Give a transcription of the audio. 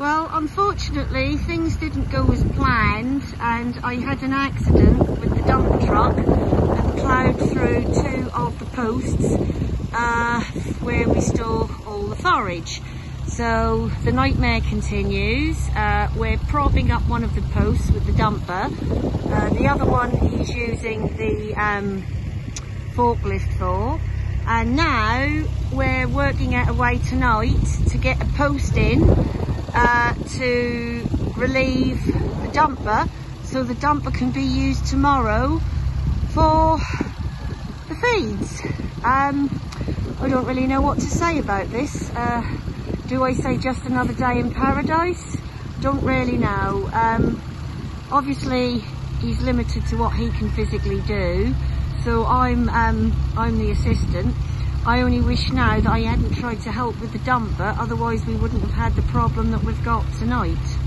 Well, unfortunately, things didn't go as planned, and I had an accident with the dump truck and ploughed through two of the posts uh, where we store all the forage. So the nightmare continues. Uh, we're propping up one of the posts with the dumper. Uh, the other one he's using the um, forklift for. And now we're working out a way tonight to get a post in uh, to relieve the dumper so the dumper can be used tomorrow for the feeds. Um, I don't really know what to say about this. Uh, do I say just another day in paradise? Don't really know. Um, obviously, he's limited to what he can physically do. So I'm, um, I'm the assistant. I only wish now that I hadn't tried to help with the dumper, otherwise we wouldn't have had the problem that we've got tonight.